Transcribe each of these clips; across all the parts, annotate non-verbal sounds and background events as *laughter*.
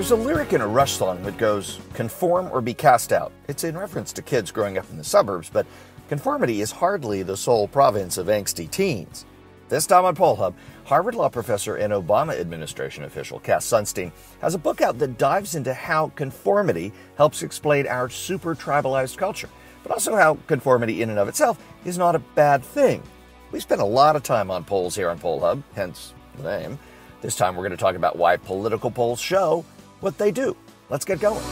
There's a lyric in a Rush song that goes, conform or be cast out. It's in reference to kids growing up in the suburbs, but conformity is hardly the sole province of angsty teens. This time on Poll Hub, Harvard Law professor and Obama administration official Cass Sunstein has a book out that dives into how conformity helps explain our super tribalized culture, but also how conformity in and of itself is not a bad thing. We spend a lot of time on polls here on Poll Hub, hence the name. This time we're going to talk about why political polls show what they do. Let's get going.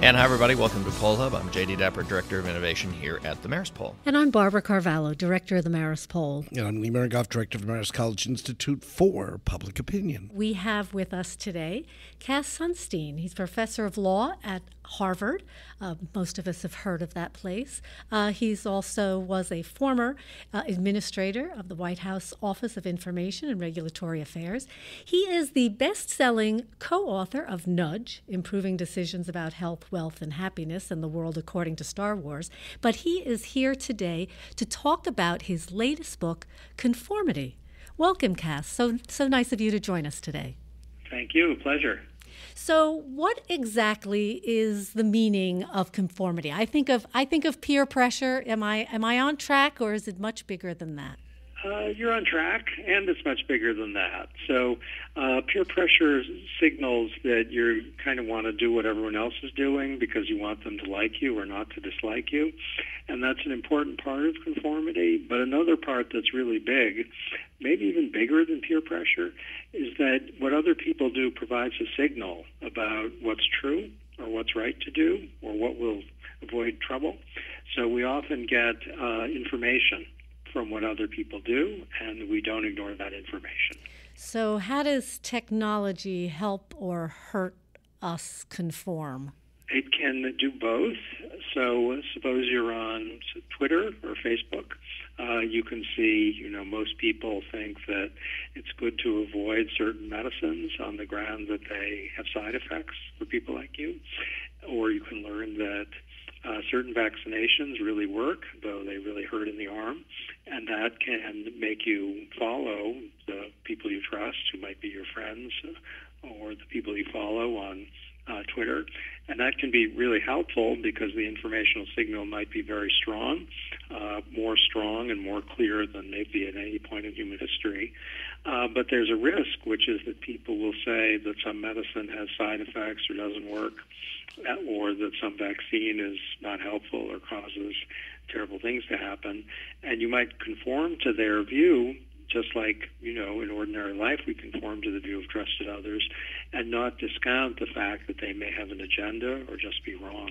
And hi, everybody. Welcome to Poll Hub. I'm Jay DeDapper, Director of Innovation here at the Marist Poll. And I'm Barbara Carvalho, Director of the Marist Poll. And I'm Lee Miringoff, Director of the Marist College Institute for Public Opinion. We have with us today Cass Sunstein. He's Professor of Law at Harvard. Uh, most of us have heard of that place. Uh, he's also was a former uh, administrator of the White House Office of Information and Regulatory Affairs. He is the best-selling co-author of Nudge: Improving Decisions About Health, Wealth, and Happiness in the World According to Star Wars. But he is here today to talk about his latest book, Conformity. Welcome, Cass. So so nice of you to join us today. Thank you. Pleasure. So, what exactly is the meaning of conformity? I think of I think of peer pressure. Am I am I on track, or is it much bigger than that? Uh, you're on track, and it's much bigger than that. So, uh, peer pressure signals that you kind of want to do what everyone else is doing because you want them to like you or not to dislike you. And that's an important part of conformity. But another part that's really big, maybe even bigger than peer pressure, is that what other people do provides a signal about what's true or what's right to do or what will avoid trouble. So we often get uh, information from what other people do, and we don't ignore that information. So, how does technology help or hurt us conform? It can do both. So, suppose you're on Twitter or Facebook. Uh, you can see, you know, most people think that it's good to avoid certain medicines on the ground that they have side effects for people like you. Or you can learn that uh, certain vaccinations really work, though they really hurt in the arm, and that can make you follow the people you trust, who might be your friends, or the people you follow on uh, Twitter. And that can be really helpful because the informational signal might be very strong, uh, more strong and more clear than maybe at any point in human history. Uh, but there's a risk, which is that people will say that some medicine has side effects or doesn't work, uh, or that some vaccine is not helpful or causes terrible things to happen. And you might conform to their view just like you know in ordinary life we conform to the view of trusted others and not discount the fact that they may have an agenda or just be wrong.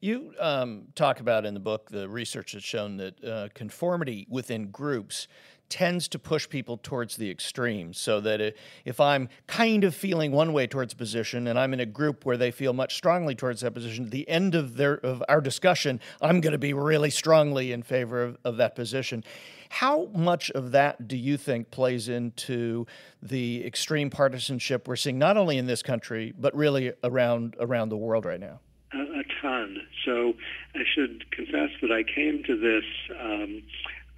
You um, talk about in the book the research has shown that uh, conformity within groups tends to push people towards the extremes so that if i'm kind of feeling one way towards a position and i'm in a group where they feel much strongly towards that position at the end of their of our discussion i'm going to be really strongly in favor of, of that position how much of that do you think plays into the extreme partisanship we're seeing not only in this country but really around around the world right now? A, a ton. So I should confess that I came to this. Um,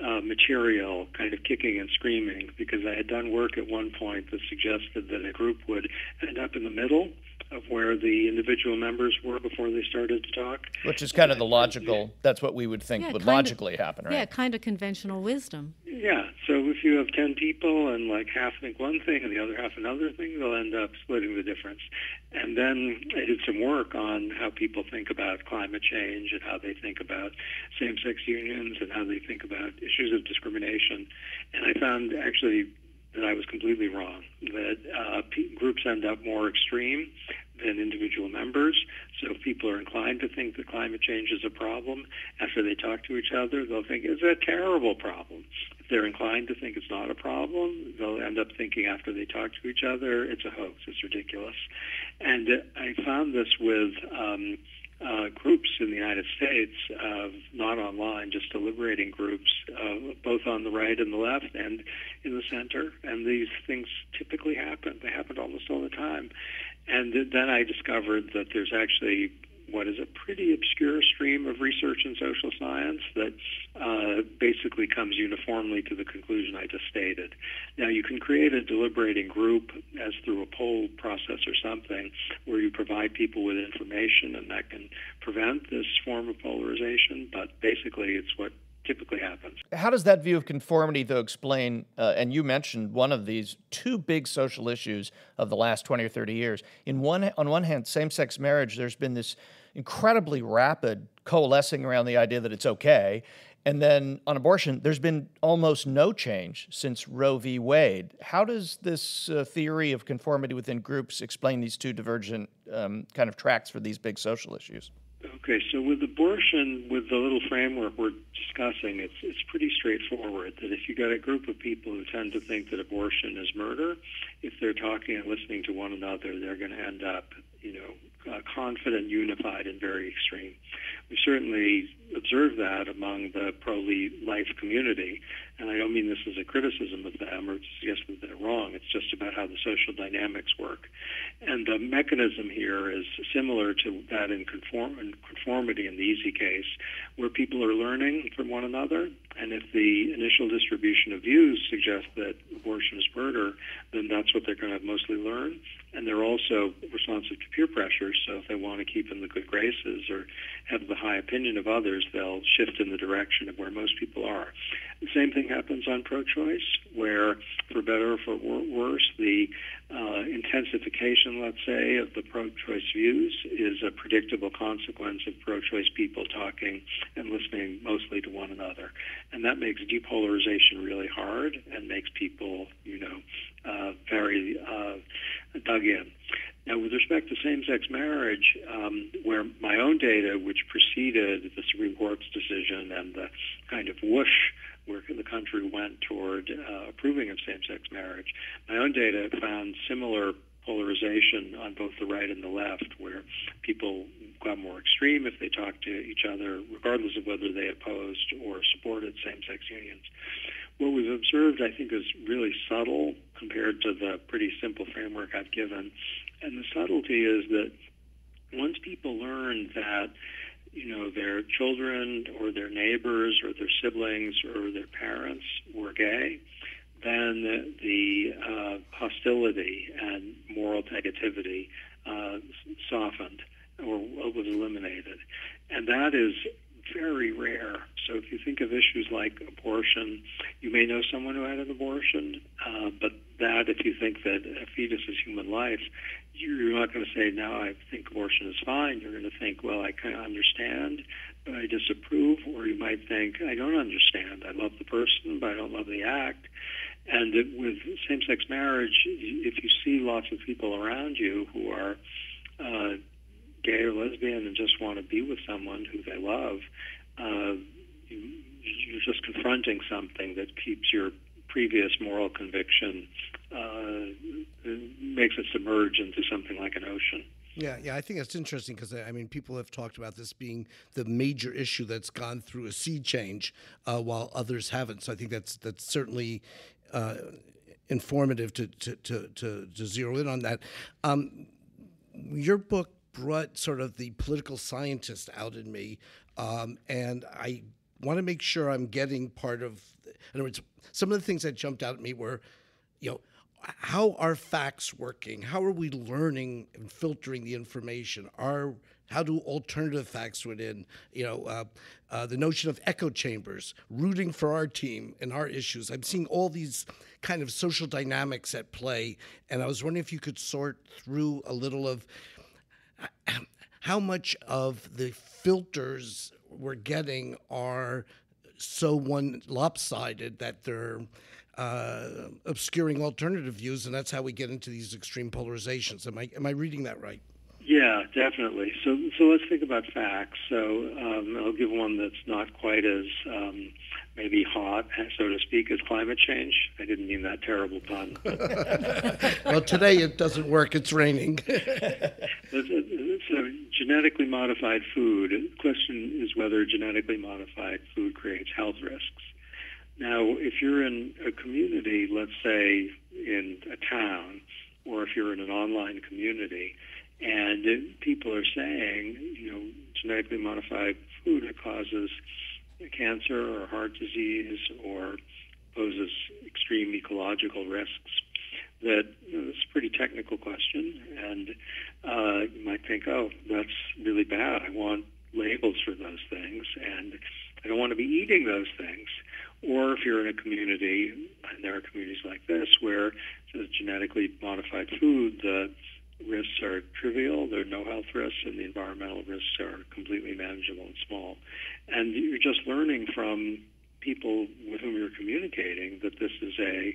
uh, material kind of kicking and screaming because I had done work at one point that suggested that a group would end up in the middle of where the individual members were before they started to talk. Which is kind of the uh, logical, that's what we would think Yeah, would kind of- logically happen, right? Yeah, kind of conventional wisdom. Yeah, so if you have 10 people and like half think one thing and the other half another thing, they'll end up splitting the difference. And then I did some work on how people think about climate change and how they think about same sex unions and how they think about issues of discrimination. And I found actually that I was completely wrong, that uh, p- groups end up more extreme than individual members. So if people are inclined to think that climate change is a problem, after they talk to each other, they'll think it's a terrible problem. If they're inclined to think it's not a problem, they'll end up thinking after they talk to each other, it's a hoax, it's ridiculous. And I found this with um, uh, groups in the United States, uh, not online, just deliberating groups, uh, both on the right and the left and in the center. And these things typically happen. They happen almost all the time. And then I discovered that there's actually what is a pretty obscure stream of research in social science that uh, basically comes uniformly to the conclusion I just stated. Now, you can create a deliberating group as through a poll process or something where you provide people with information and that can prevent this form of polarization, but basically it's what typically happens. How does that view of conformity, though, explain? Uh, and you mentioned one of these two big social issues of the last twenty or thirty years. In one, on one hand, same-sex marriage. There's been this incredibly rapid coalescing around the idea that it's okay. And then on abortion, there's been almost no change since Roe v. Wade. How does this uh, theory of conformity within groups explain these two divergent um, kind of tracks for these big social issues? Okay, so with abortion, with the little framework we're discussing, it's it's pretty straightforward. That if you got a group of people who tend to think that abortion is murder, if they're talking and listening to one another, they're going to end up, you know, Uh, confident, unified, and very extreme. We certainly observe that among the pro-life community, and I don't mean this as a criticism of them or to suggest that they're wrong. It's just about how the social dynamics work. And the mechanism here is similar to that in, conform- conformity in the easy case, where people are learning from one another. And if the initial distribution of views suggests that abortion is murder, then that's what they're going to mostly learn. And they're also responsive to peer pressure, so if they want to keep in the good graces or have the high opinion of others, they'll shift in the direction of where most people are. The same thing happens on pro-choice, where, for better or for worse, the uh, intensification, let's say, of the pro-choice views is a predictable consequence of pro-choice people talking and listening mostly to one another, and that makes depolarization really hard and makes people, you know, uh, very uh, dug in. Now, with respect to same-sex marriage, um, where my own data, which preceded the Supreme Court's decision and the kind of whoosh where the country went toward uh, approving of same-sex marriage, my own data found similar polarization on both the right and the left, where people got more extreme if they talked to each other, regardless of whether they opposed or supported same-sex unions. What we've observed, I think, is really subtle compared to the pretty simple framework I've given. And the subtlety is that once people learn that you know their children or their neighbors or their siblings or their parents were gay, then the, uh, hostility and moral negativity uh, softened or was eliminated, and that is very rare. So if you think of issues like abortion, you may know someone who had an abortion, uh, but that if you think that a fetus is human life, you're not going to say, no, I think abortion is fine. You're going to think, well, I kind of understand, but I disapprove. Or you might think, I don't understand. I love the person, but I don't love the act. And with same sex marriage, if you see lots of people around you who are uh, gay or lesbian and just want to be with someone who they love, uh, you, you're just confronting something that keeps your previous moral conviction uh, makes it submerge into something like an ocean. Yeah, yeah, I think that's interesting because I mean, people have talked about this being the major issue that's gone through a sea change, uh, while others haven't. So I think that's that's certainly uh, informative to, to to, to to zero in on that. Um, your book brought sort of the political scientist out in me, um, and I want to make sure I'm getting part of. In other words, some of the things that jumped out at me were, you know, how are facts working? How are we learning and filtering the information? Are how do alternative facts fit in? You know, uh, uh, the notion of echo chambers, rooting for our team and our issues. I'm seeing all these kind of social dynamics at play, and I was wondering if you could sort through a little of how much of the filters we're getting are so one lopsided that they're uh, obscuring alternative views, and that's how we get into these extreme polarizations. Am I am I reading that right? Yeah, definitely. So so let's think about facts. So um, I'll give one that's not quite as um, maybe hot, so to speak, as climate change. I didn't mean that terrible pun. *laughs* *laughs* well, today it doesn't work. It's raining. *laughs* so genetically modified food. The question is whether genetically modified food creates health risks. Now, if you're in a community, let's say in a town, or if you're in an online community, And people are saying, you know, genetically modified food causes cancer or heart disease or poses extreme ecological risks. That you know, it's a pretty technical question, and uh, you might think, oh, that's really bad. I want labels for those things, and I don't want to be eating those things. Or if you're in a community, and there are communities like this where the genetically modified food, the risks are trivial, there are no health risks, and the environmental risks are completely manageable and small. And you're just learning from people with whom you're communicating that this is a,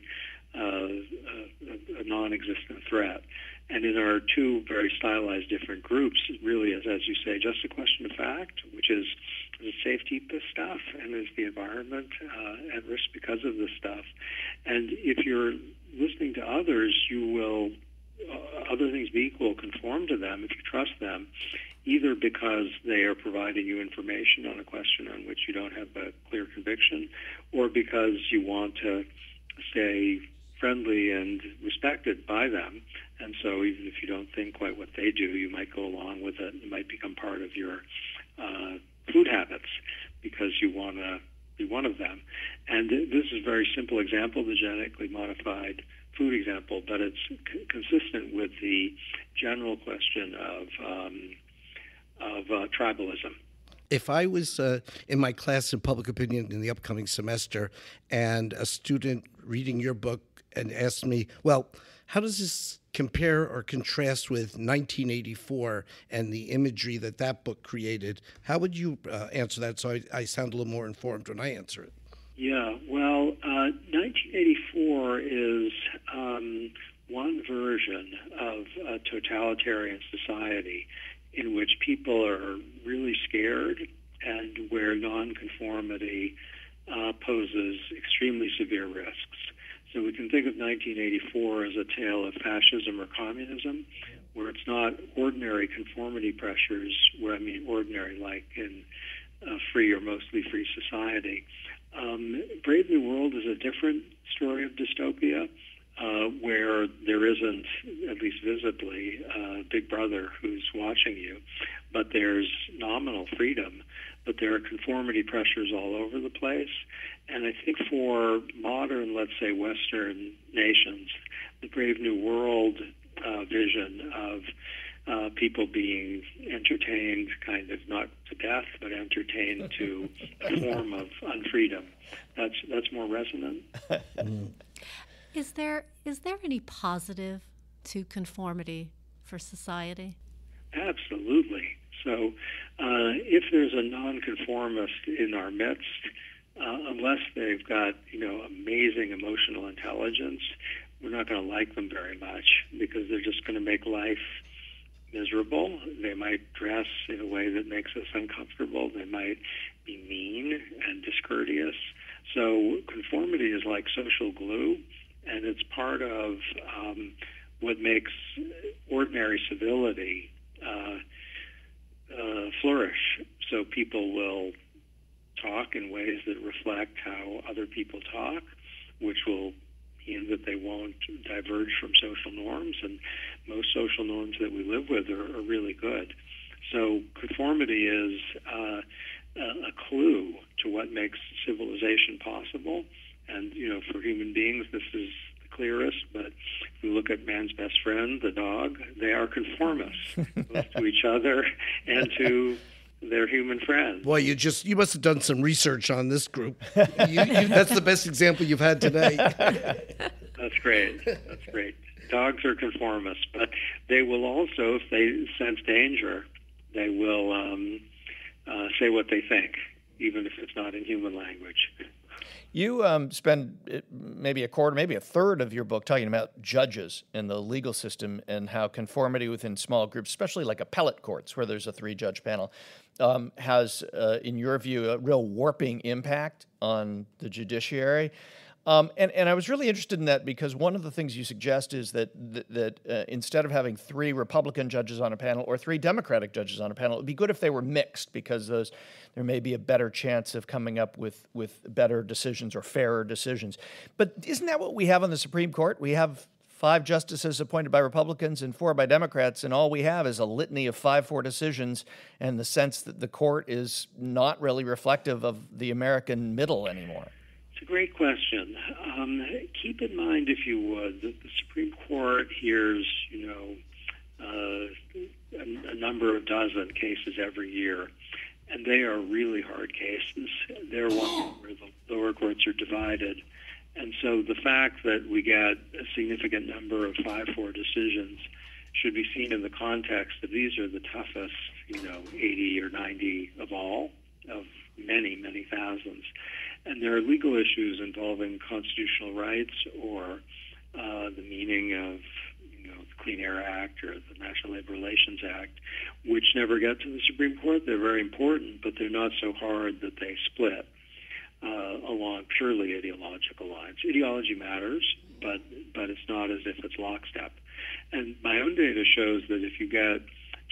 uh, a, a non-existent threat. And in our two very stylized different groups, it really is, as you say, just a question of fact, which is, is it safe to eat this stuff? And is the environment uh, at risk because of this stuff? And if you're listening to others, you will, other things be equal, conform to them if you trust them, either because they are providing you information on a question on which you don't have a clear conviction, or because you want to stay friendly and respected by them. And so even if you don't think quite what they do, you might go along with it. It might become part of your uh, food habits because you want to be one of them. And this is a very simple example, of the genetically modified food example, but it's c- consistent with the general question of um, of uh, tribalism. If I was uh, in my class in public opinion in the upcoming semester and a student reading your book and asked me, well, how does this compare or contrast with 1984 and the imagery that that book created? How would you uh, answer that so I, I, sound a little more informed when I answer it? Yeah, well, uh, 1984 is um, one version of a totalitarian society in which people are really scared and where nonconformity uh, poses extremely severe risks. So we can think of 1984 as a tale of fascism or communism, where it's not ordinary conformity pressures, where I mean ordinary like in a free or mostly free society. Um, Brave New World is a different story of dystopia uh, where there isn't, at least visibly, uh, Big Brother who's watching you, but there's nominal freedom, but there are conformity pressures all over the place. And I think for modern, let's say, Western nations, the Brave New World uh, vision of uh, people being entertained, kind of not to death, but entertained *laughs* to a form of unfreedom. That's that's more resonant. *laughs* Is there is there any positive to conformity for society? Absolutely. So, uh, if there's a nonconformist in our midst, uh, unless they've got you know amazing emotional intelligence, we're not going to like them very much because they're just going to make life miserable. They might dress in a way that makes us uncomfortable. They might be mean and discourteous. So conformity is like social glue and it's part of um, what makes ordinary civility uh, uh, flourish. So people will talk in ways that reflect how other people talk, which will mean that they won't diverge from social norms, and most social norms that we live with are, are really good. So conformity is uh, a clue to what makes civilization possible and, you know, for human beings, this is the clearest. But if we look at man's best friend, the dog, they are conformists, *laughs* both to each other and to their human friends. Boy, you just you must have done some research on this group. You, you, that's the best example you've had today. *laughs* that's great. That's great. Dogs are conformists, but they will also, if they sense danger, they will um, uh, say what they think, even if it's not in human language. You um, spend uh, maybe a quarter, maybe a third of your book talking about judges in the legal system and how conformity within small groups, especially like appellate courts where there's a three judge panel, um, has, uh, in your view, a real warping impact on the judiciary. Um, and, and I was really interested in that because one of the things you suggest is that that, that uh, instead of having three Republican judges on a panel or three Democratic judges on a panel, it'd be good if they were mixed because those there may be a better chance of coming up with with better decisions or fairer decisions. But isn't that what we have on the Supreme Court? We have five justices appointed by Republicans and four by Democrats, and all we have is a litany of 5 4 decisions and the sense that the court is not really reflective of the American middle anymore? It's a great question. Um, keep in mind, if you would, that the Supreme Court hears, you know, uh, a, a number of dozen cases every year and they are really hard cases. They're one where the lower courts are divided. And so the fact that we get a significant number of 5 4 decisions should be seen in the context that these are the toughest, you know, 80 or 90 of all, of many, many thousands. And there are legal issues involving constitutional rights or uh, the meaning of you know, the Clean Air Act or the National Labor Relations Act, which never get to the Supreme Court. They're very important, but they're not so hard that they split uh, along purely ideological lines. Ideology matters, but but it's not as if it's lockstep. And my own data shows that if you get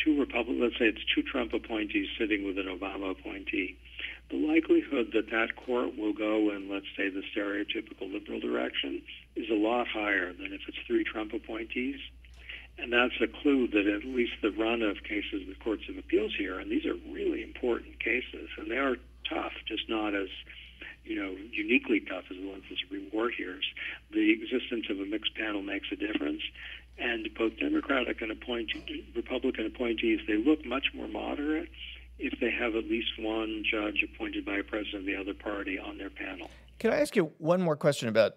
two Republican, let's say it's two Trump appointees sitting with an Obama appointee, the likelihood that that court will go in, let's say, the stereotypical liberal direction is a lot higher than if it's three Trump appointees and that's a clue that at least the run of cases the courts of appeals hear, and these are really important cases, and they are tough, just not as you uniquely tough as the ones the Supreme Court hears. The existence of a mixed panel makes a difference, and both Democratic and appointee, Republican appointees they look much more moderate if they have at least one judge appointed by a president of the other party on their panel. Can I ask you one more question about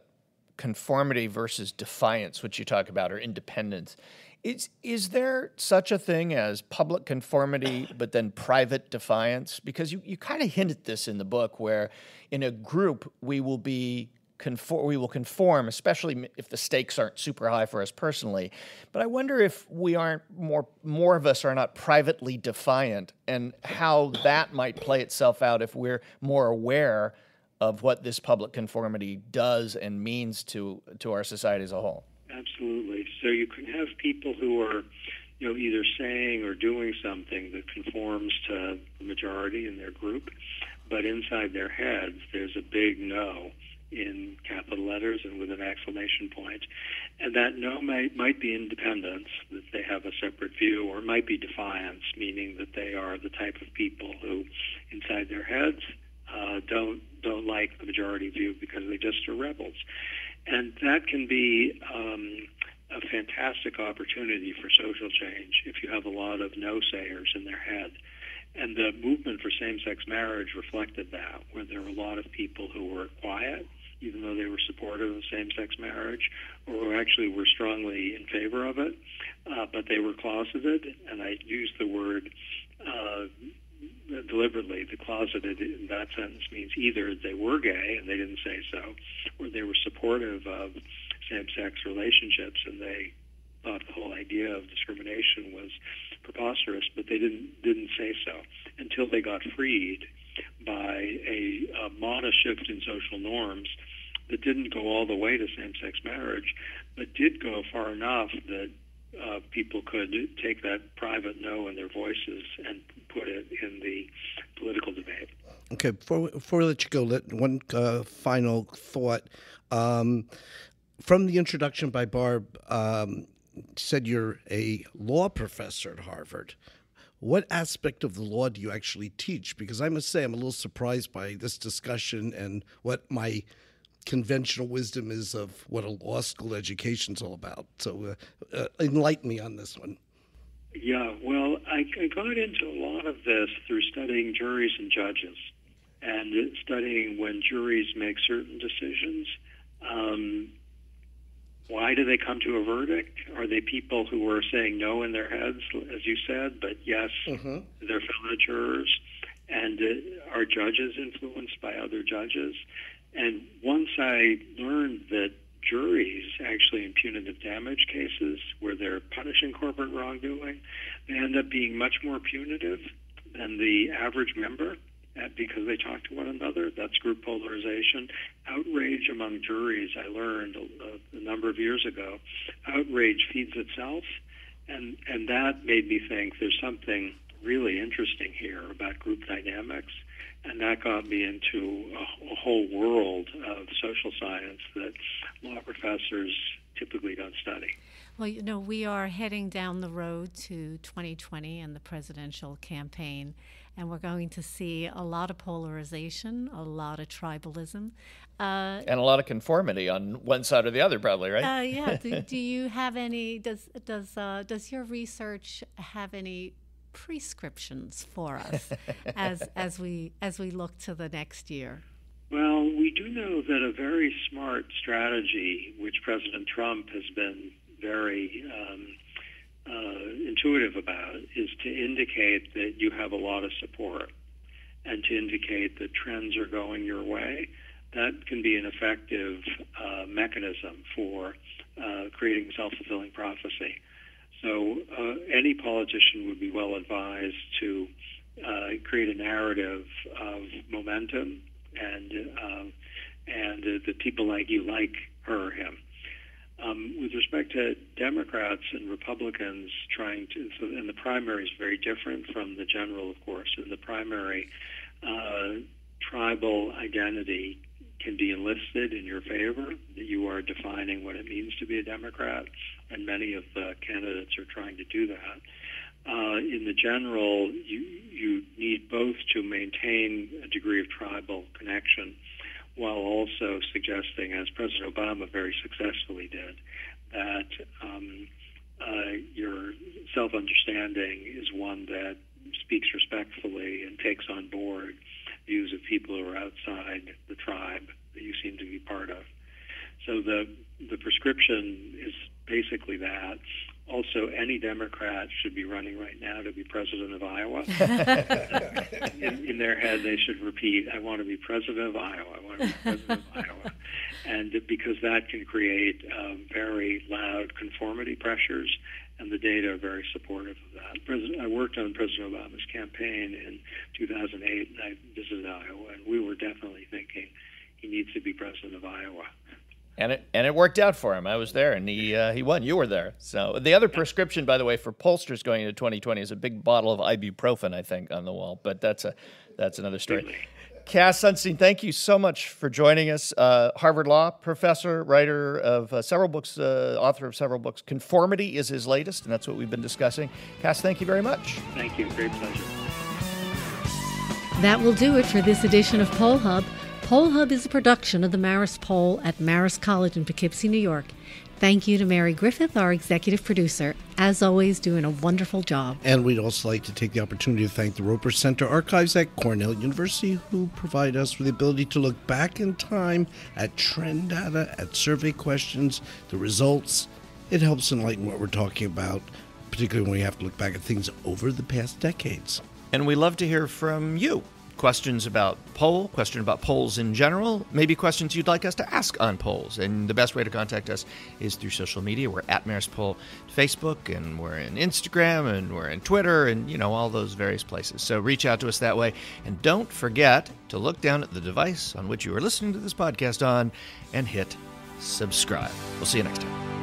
conformity versus defiance, which you talk about, or independence? Is is there such a thing as public conformity but then private defiance? Because you, you kind of hint at this in the book where in a group we will be conform we will conform, especially if the stakes aren't super high for us personally. But I wonder if we aren't more more of us are not privately defiant and how that might play itself out if we're more aware of what this public conformity does and means to to our society as a whole. Absolutely. So you can have people who are, you know, either saying or doing something that conforms to the majority in their group, but inside their heads there's a big no in capital letters and with an exclamation point. And that no might, might be independence, that they have a separate view, or might be defiance, meaning that they are the type of people who, inside their heads, uh, don't don't like the majority view because they just are rebels and that can be um, a fantastic opportunity for social change if you have a lot of no sayers in their head. And the movement for same sex marriage reflected that, where there were a lot of people who were quiet, even though they were supportive of same sex marriage, or actually were strongly in favor of it, uh, but they were closeted. And I use the word uh, deliberately. The closeted in that sentence means either they were gay and they didn't say so, or they were supportive of same-sex relationships and they thought the whole idea of discrimination was preposterous, but they didn't didn't say so until they got freed by a, a modest shift in social norms that didn't go all the way to same-sex marriage, but did go far enough that uh, people could take that private no in their voices and put it in the political debate. Okay, before, before we let you go, let one uh, final thought. Um, from the introduction by Barb, um, said you're a law professor at Harvard. What aspect of the law do you actually teach? Because I must say, I'm a little surprised by this discussion and what my conventional wisdom is of what a law school education is all about. So, uh, uh, enlighten me on this one. Yeah, well, I, I got into a lot of this through studying juries and judges and studying when juries make certain decisions. Um, why do they come to a verdict? Are they people who are saying no in their heads, as you said, but yes, mm-hmm. their fellow jurors? And uh, are judges influenced by other judges? And once I learned that juries actually in punitive damage cases where they're punishing corporate wrongdoing, they end up being much more punitive than the average member uh, because they talk to one another. That's group polarization. Outrage among juries, I learned a, a number of years ago, outrage feeds itself. And, and that made me think there's something really interesting here about group dynamics and that got me into a, a, whole world of social science that law professors typically don't study. Well, you know, we are heading down the road to 2020 and the presidential campaign, and we're going to see a lot of polarization, a lot of tribalism. Uh, and a lot of conformity on one side or the other, probably, right? Uh, yeah. *laughs* do, do, you have any? Does does uh, does your research have any prescriptions for us as *laughs* as we as we look to the next year? Well, we do know that a very smart strategy, which President Trump has been very um, uh, intuitive about, is to indicate that you have a lot of support and to indicate that trends are going your way. That can be an effective uh, mechanism for uh, creating self fulfilling prophecy. So, uh, any politician would be well advised to uh, create a narrative of momentum and um, and uh, that people like you like her or him. Um, with respect to Democrats and Republicans trying to, so, and the primary is very different from the general, of course. In the primary, uh, tribal identity can be enlisted in your favor. You are defining what it means to be a Democrat, and many of the candidates are trying to do that. Uh, in the general, you you need both to maintain a degree of tribal connection while also suggesting, as President Obama very successfully did, that um, uh, your self understanding is one that speaks respectfully and takes on board views of people who are outside the tribe that you seem to be part of. So the the prescription is basically that. Also, any Democrat should be running right now to be president of Iowa. *laughs* in, in, their head, they should repeat, "I want to be president of Iowa. I want to be president of Iowa," and because that can create um, very loud conformity pressures, and the data are very supportive of that. President, I worked on President Obama's campaign in 2008, and I visited Iowa, and we were definitely thinking he needs to be president of Iowa and it and it worked out for him. I was there, and he uh, he won. You were there. So the other prescription, by the way, for pollsters going into 2020 is a big bottle of ibuprofen, I think, on the wall. But that's a that's another story. Cass Sunstein, thank you so much for joining us. Uh, Harvard Law professor, writer of uh, several books, uh, author of several books. Conformity is his latest, and that's what we've been discussing. Cass, thank you very much. Thank you. Great pleasure. That will do it for this edition of Poll Hub. Poll Hub is a production of the Marist Poll at Marist College in Poughkeepsie, New York. Thank you to Mary Griffith, our executive producer, as always, doing a wonderful job. And we'd also like to take the opportunity to thank the Roper Center Archives at Cornell University, who provide us with the ability to look back in time at trend data, at survey questions, the results. It helps enlighten what we're talking about, particularly when we have to look back at things over the past decades. And we love to hear from you questions about poll, question about polls in general, maybe questions you'd like us to ask on polls. And the best way to contact us is through social media. We're at Marist Poll Facebook, and we're in Instagram, and we're in Twitter, and you know all those various places. So reach out to us that way, and don't forget to look down at the device on which you are listening to this podcast on, and hit subscribe. We'll see you next time.